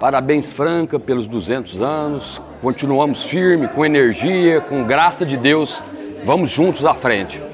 Parabéns, Franca, pelos 200 anos. Continuamos firme, com energia, com graça de Deus. Vamos juntos à frente.